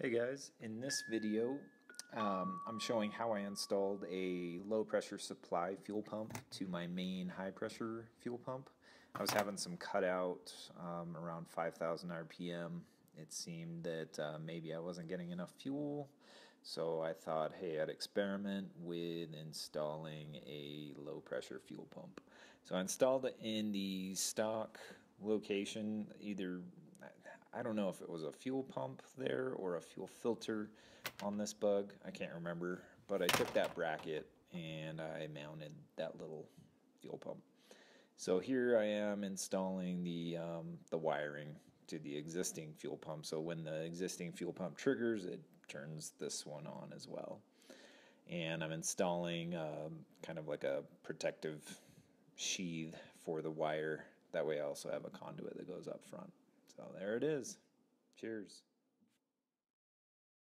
Hey guys, in this video um, I'm showing how I installed a low pressure supply fuel pump to my main high pressure fuel pump. I was having some cutout um, around 5,000 RPM. It seemed that uh, maybe I wasn't getting enough fuel, so I thought, hey, I'd experiment with installing a low pressure fuel pump. So I installed it in the stock location, either I don't know if it was a fuel pump there or a fuel filter on this bug. I can't remember, but I took that bracket and I mounted that little fuel pump. So here I am installing the um, the wiring to the existing fuel pump. So when the existing fuel pump triggers, it turns this one on as well. And I'm installing um, kind of like a protective sheath for the wire. That way I also have a conduit that goes up front. So there it is. Cheers.